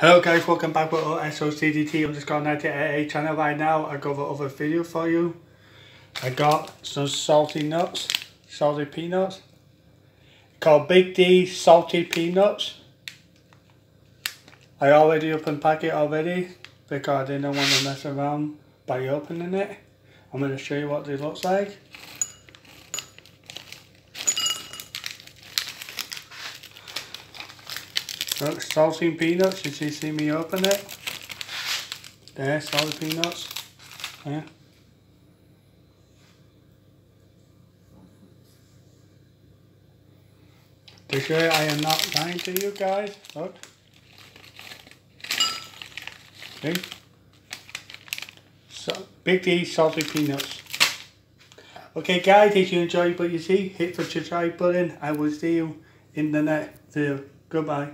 Hello guys, welcome back with SOCDT underscore 1988 channel right now. I got another video for you. I got some salty nuts, salty peanuts. Called Big D Salty Peanuts. I already opened packet already because I didn't want to mess around by opening it. I'm going to show you what they look like. Salty peanuts, did you see me open it? There, salty peanuts. Yeah. To show you I am not lying to you guys, look. See? So, Big D salty peanuts. Okay guys, if you enjoyed what you see, hit the subscribe button. I will see you in the next video. Goodbye.